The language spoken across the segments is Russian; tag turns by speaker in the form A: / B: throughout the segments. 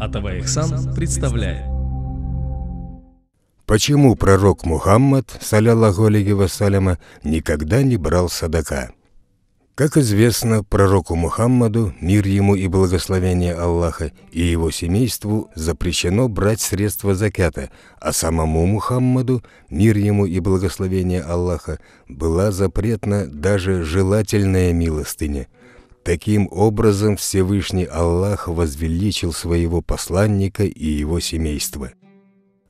A: Атаваихсан представляет
B: Почему пророк Мухаммад, саляллаху алейхи вассаляма, никогда не брал садака? Как известно, пророку Мухаммаду, мир ему и благословение Аллаха, и его семейству запрещено брать средства закята, а самому Мухаммаду, мир ему и благословение Аллаха, была запретна даже желательная милостыня. Таким образом Всевышний Аллах возвеличил своего посланника и его семейство.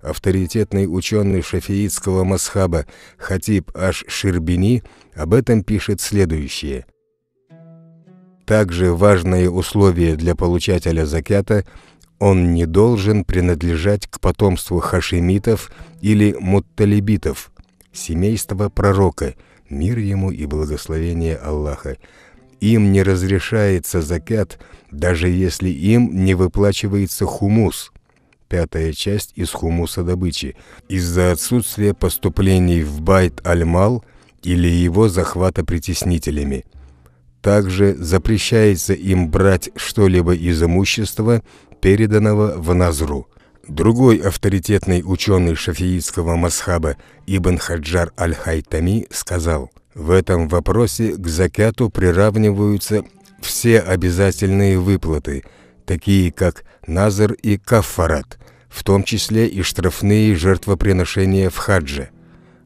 B: Авторитетный ученый шафиитского масхаба Хатиб Аш-Ширбини об этом пишет следующее – также важное условие для получателя закята – он не должен принадлежать к потомству хашемитов или мутталибитов, семейства пророка, мир ему и благословение Аллаха. Им не разрешается закят, даже если им не выплачивается хумус, пятая часть из хумуса добычи, из-за отсутствия поступлений в байт аль-мал или его захвата притеснителями – также запрещается им брать что-либо из имущества, переданного в Назру. Другой авторитетный ученый шафиитского масхаба Ибн Хаджар аль-Хайтами сказал, в этом вопросе к закяту приравниваются все обязательные выплаты, такие как назр и каффарат, в том числе и штрафные жертвоприношения в хадже.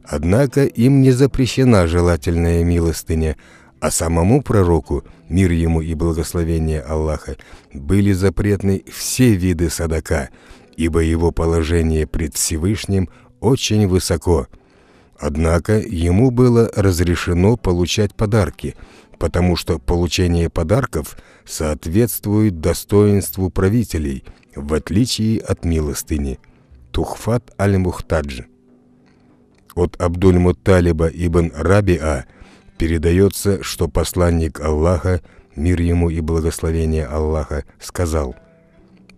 B: Однако им не запрещена желательная милостыня – а самому пророку, мир ему и благословение Аллаха, были запретны все виды садака, ибо его положение пред Всевышним очень высоко. Однако ему было разрешено получать подарки, потому что получение подарков соответствует достоинству правителей, в отличие от милостыни. Тухфат аль-Мухтадж. От Абдуль-Мутталиба ибн Рабиа – передается, что посланник Аллаха, мир ему и благословение Аллаха, сказал,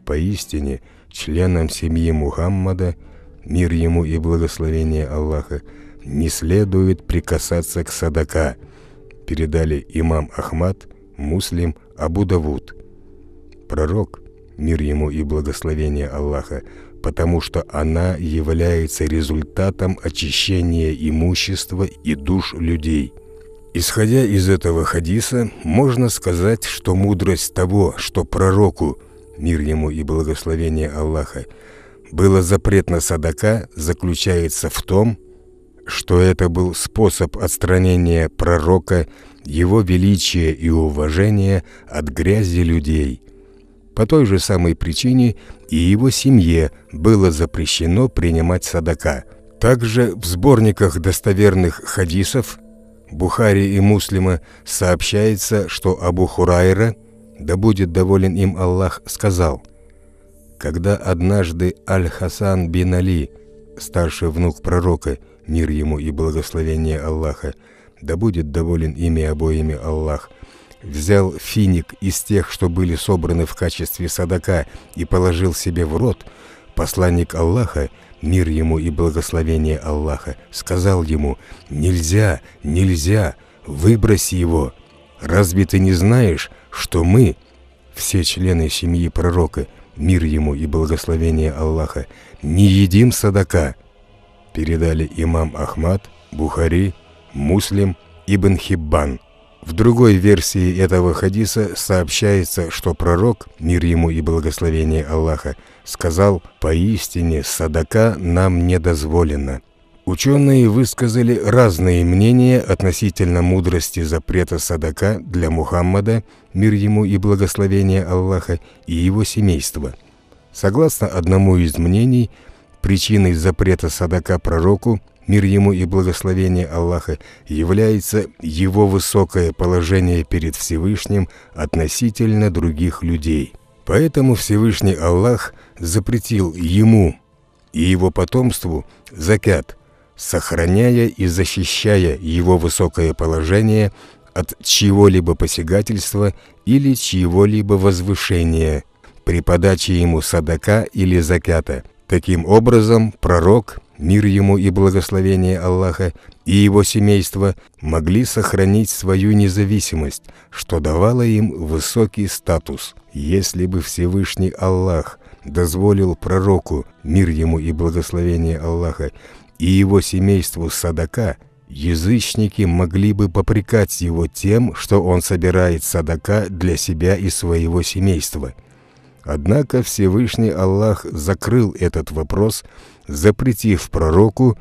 B: «Поистине, членам семьи Мухаммада, мир ему и благословение Аллаха, не следует прикасаться к садака», передали имам Ахмад, Муслим, Абу Давуд. Пророк, мир ему и благословение Аллаха, потому что она является результатом очищения имущества и душ людей – Исходя из этого хадиса, можно сказать, что мудрость того, что пророку, мир ему и благословение Аллаха, было запретно садака, заключается в том, что это был способ отстранения пророка, его величия и уважения от грязи людей. По той же самой причине и его семье было запрещено принимать садака. Также в сборниках достоверных хадисов Бухари и Муслима сообщается, что Абу Хурайра, да будет доволен им Аллах, сказал, когда однажды Аль-Хасан бин Али, старший внук пророка, мир ему и благословение Аллаха, да будет доволен ими обоими Аллах, взял финик из тех, что были собраны в качестве садака, и положил себе в рот, посланник Аллаха, мир ему и благословение Аллаха, сказал ему, «Нельзя, нельзя, выбрось его. Разве ты не знаешь, что мы, все члены семьи пророка, мир ему и благословение Аллаха, не едим садака?» Передали имам Ахмад, Бухари, Муслим, Ибн Хиббан. В другой версии этого хадиса сообщается, что пророк, мир ему и благословение Аллаха, сказал «Поистине садака нам не дозволено». Ученые высказали разные мнения относительно мудрости запрета садака для Мухаммада, мир ему и благословение Аллаха, и его семейства. Согласно одному из мнений, причиной запрета садака пророку – мир ему и благословение Аллаха, является его высокое положение перед Всевышним относительно других людей. Поэтому Всевышний Аллах запретил ему и его потомству закят, сохраняя и защищая его высокое положение от чьего-либо посягательства или чьего-либо возвышения при подаче ему садака или закята. Таким образом, пророк мир ему и благословение Аллаха, и его семейство могли сохранить свою независимость, что давало им высокий статус. Если бы Всевышний Аллах дозволил пророку, мир ему и благословение Аллаха, и его семейству садака, язычники могли бы попрекать его тем, что он собирает садака для себя и своего семейства. Однако Всевышний Аллах закрыл этот вопрос, запретив пророку,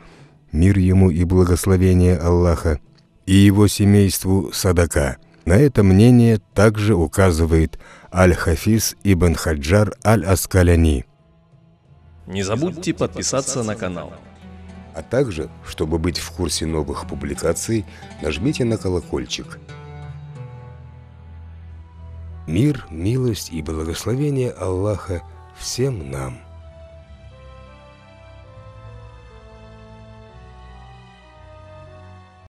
B: мир ему и благословение Аллаха, и его семейству садака. На это мнение также указывает Аль-Хафиз ибн Хаджар Аль-Аскаляни.
A: Не забудьте подписаться на канал.
B: А также, чтобы быть в курсе новых публикаций, нажмите на колокольчик. Мир, милость и благословение Аллаха всем нам.